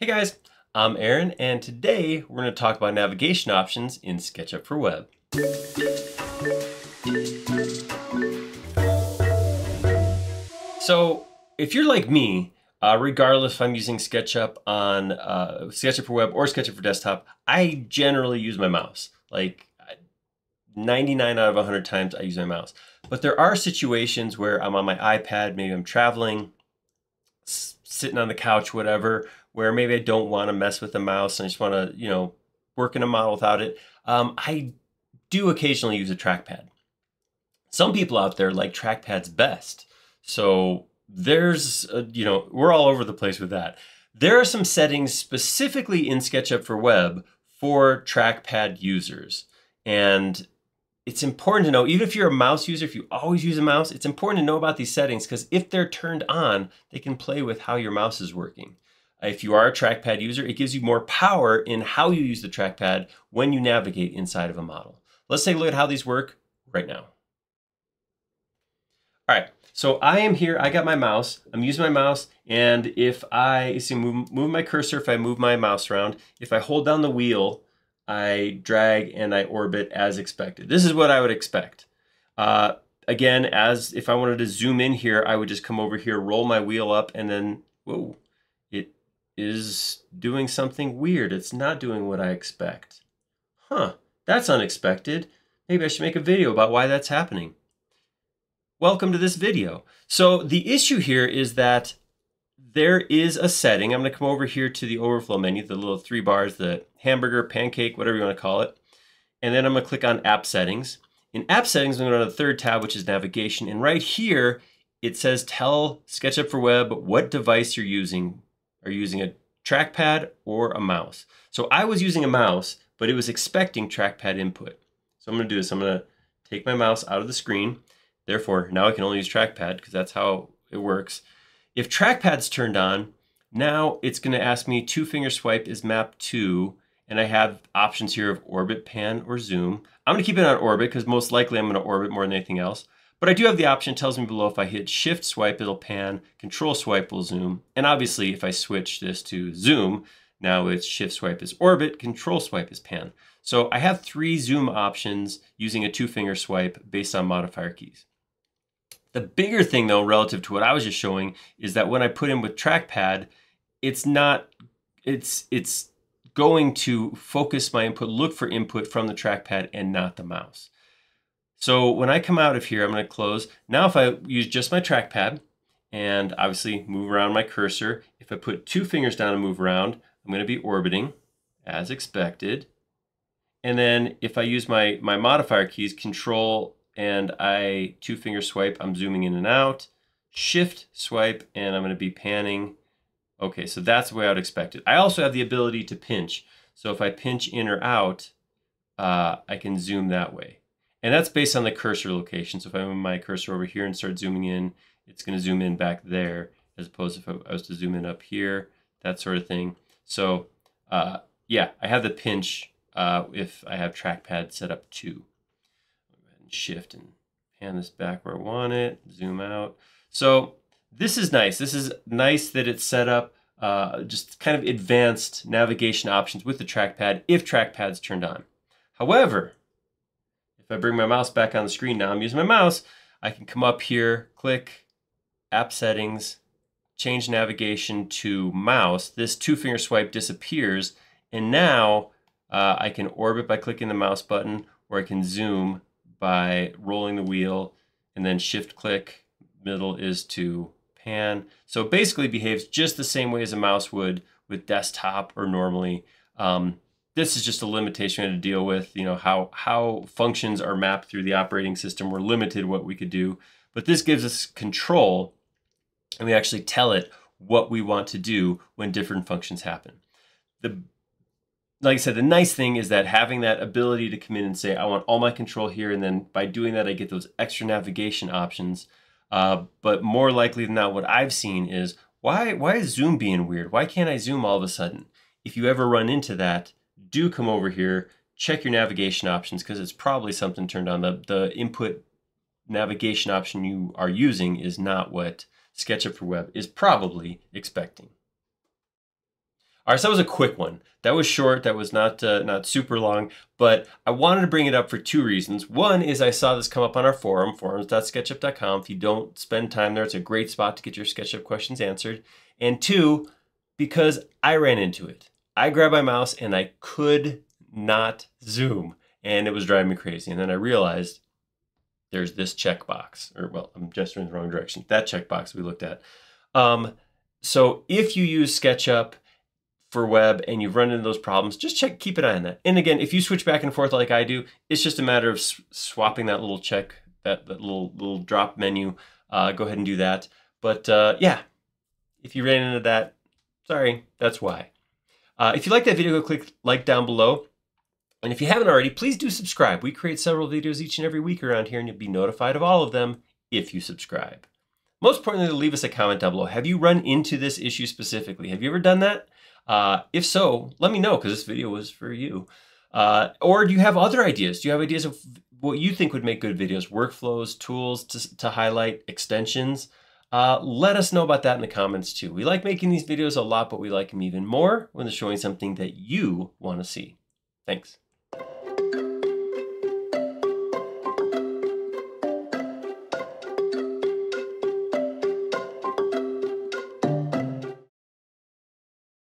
Hey guys, I'm Aaron, and today we're going to talk about navigation options in SketchUp for Web. So, if you're like me, uh, regardless if I'm using SketchUp on uh, SketchUp for Web or SketchUp for Desktop, I generally use my mouse. Like 99 out of 100 times I use my mouse. But there are situations where I'm on my iPad, maybe I'm traveling, sitting on the couch, whatever, where maybe I don't want to mess with the mouse and I just want to, you know, work in a model without it. Um, I do occasionally use a trackpad. Some people out there like trackpads best. So there's, a, you know, we're all over the place with that. There are some settings specifically in SketchUp for Web for trackpad users. And it's important to know, even if you're a mouse user, if you always use a mouse, it's important to know about these settings because if they're turned on, they can play with how your mouse is working. If you are a trackpad user, it gives you more power in how you use the trackpad when you navigate inside of a model. Let's take a look at how these work right now. All right, so I am here, I got my mouse, I'm using my mouse, and if I see move, move my cursor, if I move my mouse around, if I hold down the wheel, I drag and I orbit as expected. This is what I would expect. Uh, again, as if I wanted to zoom in here, I would just come over here, roll my wheel up, and then, whoa, is doing something weird. It's not doing what I expect. Huh, that's unexpected. Maybe I should make a video about why that's happening. Welcome to this video. So the issue here is that there is a setting. I'm going to come over here to the overflow menu, the little three bars, the hamburger, pancake, whatever you want to call it. And then I'm going to click on app settings. In app settings, I'm going to go to the third tab, which is navigation. And right here, it says tell SketchUp for Web what device you're using. Are using a trackpad or a mouse? So I was using a mouse, but it was expecting trackpad input. So I'm to do this. I'm to take my mouse out of the screen. Therefore, now I can only use trackpad because that's how it works. If trackpad's turned on, now it's going to ask me two finger swipe is map to, and I have options here of orbit, pan, or zoom. I'm going to keep it on orbit because most likely I'm going to orbit more than anything else. But I do have the option, tells me below if I hit shift swipe, it'll pan, control swipe will zoom. And obviously if I switch this to zoom, now it's shift swipe is orbit, control swipe is pan. So I have three zoom options using a two finger swipe based on modifier keys. The bigger thing though, relative to what I was just showing, is that when I put in with trackpad, it's not, it's, it's going to focus my input, look for input from the trackpad and not the mouse. So when I come out of here, I'm going to close. Now if I use just my trackpad and obviously move around my cursor, if I put two fingers down and move around, I'm going to be orbiting as expected. And then if I use my, my modifier keys, control and I two finger swipe, I'm zooming in and out, shift swipe, and I'm gonna be panning. Okay, so that's the way I would expect it. I also have the ability to pinch. So if I pinch in or out, uh, I can zoom that way. And that's based on the cursor location. So if I move my cursor over here and start zooming in, it's gonna zoom in back there, as opposed to if I was to zoom in up here, that sort of thing. So uh, yeah, I have the pinch uh, if I have trackpad set up too shift and pan this back where I want it, zoom out. So this is nice. This is nice that it's set up uh, just kind of advanced navigation options with the trackpad if trackpad's turned on. However, if I bring my mouse back on the screen now, I'm using my mouse, I can come up here, click app settings, change navigation to mouse. This two finger swipe disappears and now uh, I can orbit by clicking the mouse button or I can zoom by rolling the wheel and then shift click. Middle is to pan. So it basically behaves just the same way as a mouse would with desktop or normally. Um, this is just a limitation we had to deal with, you know, how, how functions are mapped through the operating system. We're limited what we could do, but this gives us control and we actually tell it what we want to do when different functions happen. The like I said, the nice thing is that having that ability to come in and say, I want all my control here, and then by doing that, I get those extra navigation options. Uh, but more likely than not, what I've seen is why why is Zoom being weird? Why can't I zoom all of a sudden? If you ever run into that, do come over here, check your navigation options because it's probably something turned on. The the input navigation option you are using is not what SketchUp for Web is probably expecting. All right, so that was a quick one. That was short. That was not uh, not super long, but I wanted to bring it up for two reasons. One is I saw this come up on our forum, forums.sketchup.com. If you don't spend time there, it's a great spot to get your SketchUp questions answered. And two, because I ran into it. I grabbed my mouse and I could not zoom, and it was driving me crazy. And then I realized there's this checkbox, or well, I'm gesturing in the wrong direction. That checkbox we looked at. Um, so if you use SketchUp for web and you've run into those problems, just check, keep an eye on that. And again, if you switch back and forth like I do, it's just a matter of swapping that little check, that, that little little drop menu. Uh, go ahead and do that. But uh, yeah, if you ran into that, sorry, that's why. Uh, if you like that video, go click like down below. And if you haven't already, please do subscribe. We create several videos each and every week around here, and you'll be notified of all of them if you subscribe. Most importantly, leave us a comment down below. Have you run into this issue specifically? Have you ever done that? Uh, if so, let me know because this video was for you. Uh, or do you have other ideas? Do you have ideas of what you think would make good videos? Workflows, tools to, to highlight, extensions? Uh, let us know about that in the comments too. We like making these videos a lot, but we like them even more when they're showing something that you want to see. Thanks.